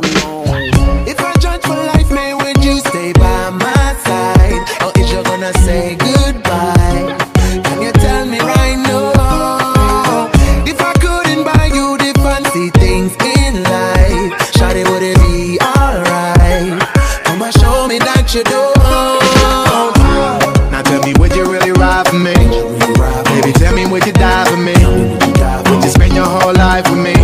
If I judge for life, would you stay by my side? Or is you gonna say goodbye? Can you tell me right now? If I couldn't buy you the fancy things in life, Shawty, would it be alright? Come show me that you do. Now tell me, would you really ride for me? Baby, tell me, would you die for me? Would you spend your whole life with me?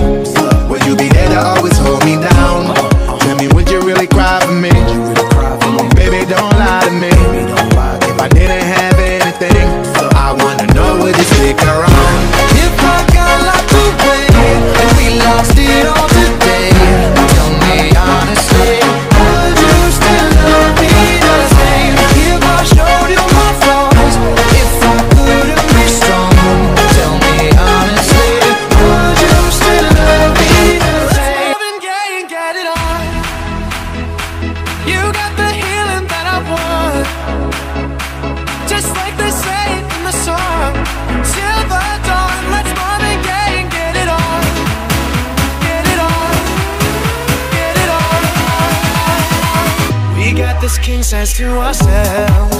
says to ourselves.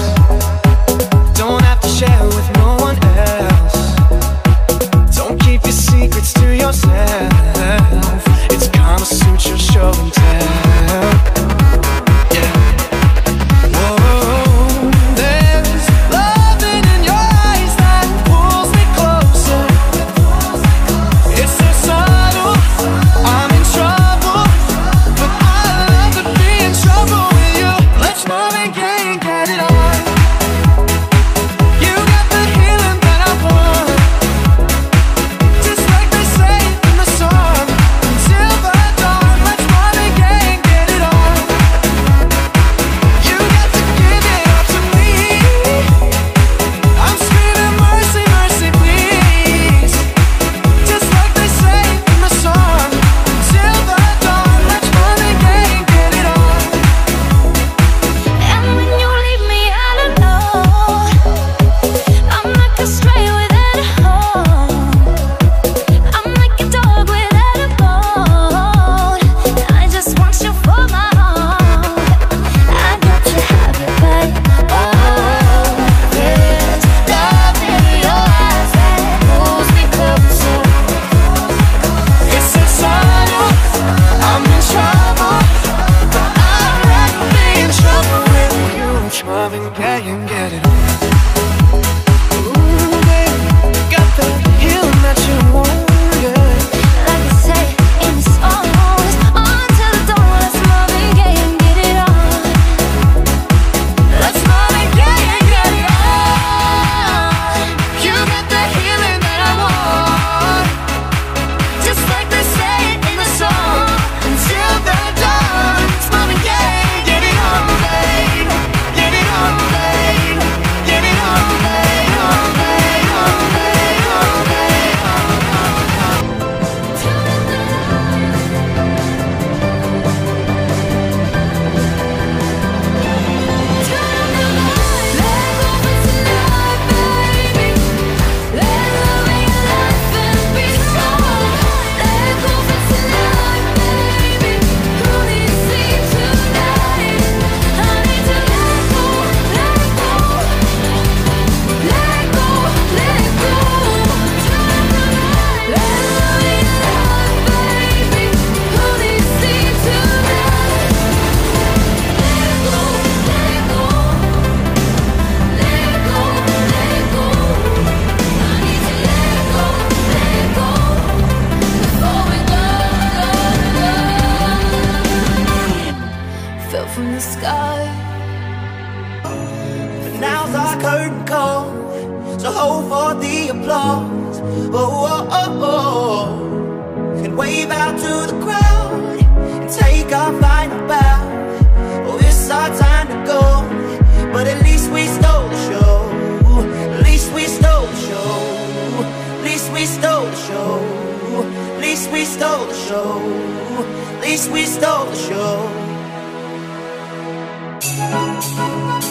from the sky. But now's our curtain call, so hold for the applause. Oh, oh, oh, oh. And wave out to the crowd and take our final bow. Oh, it's our time to go, but at least we stole the show. At least we stole the show. At least we stole the show. At least we stole the show. At least we stole the show. Thank you.